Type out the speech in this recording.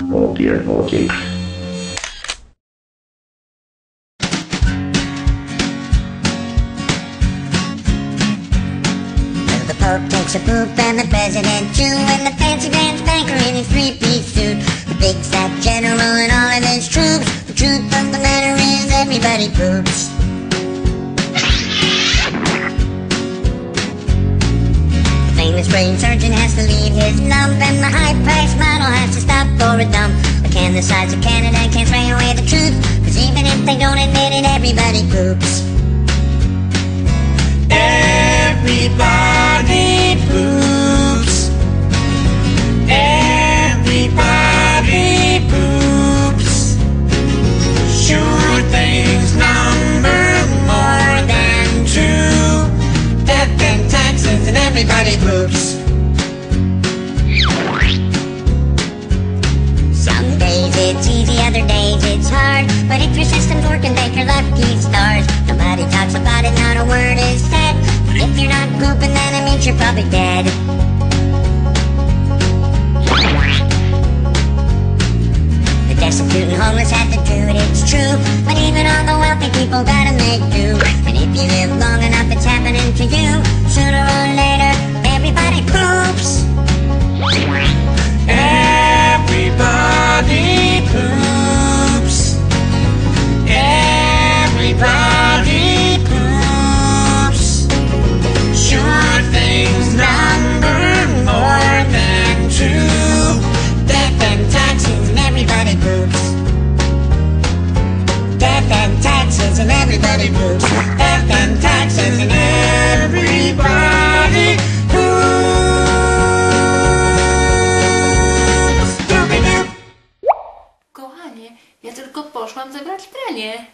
Oh dear, okay. The Pope takes a poop and the President too And the fancy dance banker in his three-piece suit. The big fat general and all of his troops. The truth of the matter is everybody poops. The famous brain surgeon has to leave his lump And the high-priced a dump But can the size of Canada can't spray away the truth Cause even if they don't admit it, everybody poops Everybody poops. Everybody poops. Sure things number more than two. Death and taxes and everybody poops. It's hard. But if your system's working, thank your lucky stars. Nobody talks about it, not a word is said. But if you're not pooping, then it means you're probably dead. The destitute and homeless have to do it, it's true. But even all the wealthy people gotta make do. And if you live long taxes and everybody poops. Death and taxes and everybody. Doobie-doo. Kochanie, ja tylko poszłam zebrać pranie.